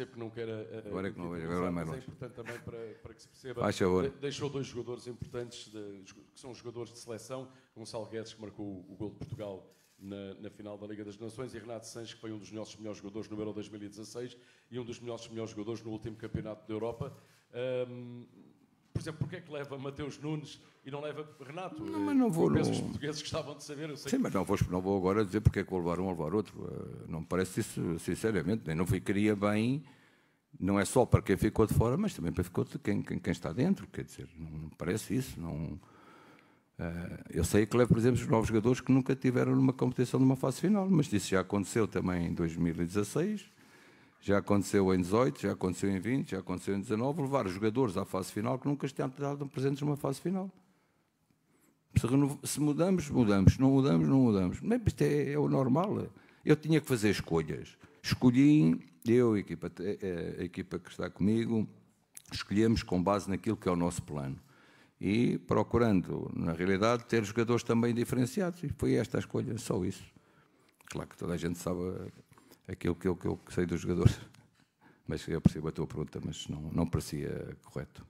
percebo que não queira. Agora é que não vejo, agora é mais é longe. importante também para, para que se perceba. Faz favor. De- Deixou dois jogadores importantes, de- que são jogadores de seleção. Gonçalo Guedes, que marcou o gol de Portugal na, na final da Liga das Nações, e Renato Sanches, que foi um dos nossos melhores jogadores no Euro 2016 e um dos nossos melhores jogadores no último Campeonato da Europa. Ahm, por exemplo, porquê é que leva Mateus Nunes e não leva Renato? Não, mas não vou, Eu penso não- que os portugueses gostavam de saber. Eu sei Sim, mas não vou, não vou agora dizer porque é que vou levar um ou levar outro. Eh, Não me parece isso, sinceramente. Nem não ficaria bem, não é só para quem ficou de fora, mas também para ficou de quem, quem, quem está dentro. Quer dizer, não, me parece isso. Não, Eh, eu sei que levo, por exemplo, os novos jogadores que nunca tiveram numa competição numa fase final, mas isso já aconteceu também em 2016, já aconteceu em 18, já aconteceu em 20, já aconteceu em 19, levar jogadores à fase final que nunca estavam presentes numa fase final. Se, se mudamos, mudamos. Se não mudamos, não mudamos. Mas isto é, é o normal. Eu tinha que fazer escolhas. Escolhi, eu, a equipa, eh, a equipa que está comigo, escolhemos com base naquilo que é o nosso plano. E procurando, na realidade, ter jogadores também diferenciados. E foi esta a escolha, só isso. Claro que toda a gente sabe aquilo que eu, que eu sei dos jogadores. Mas eu percebo a tua pergunta, mas não, não parecia correto.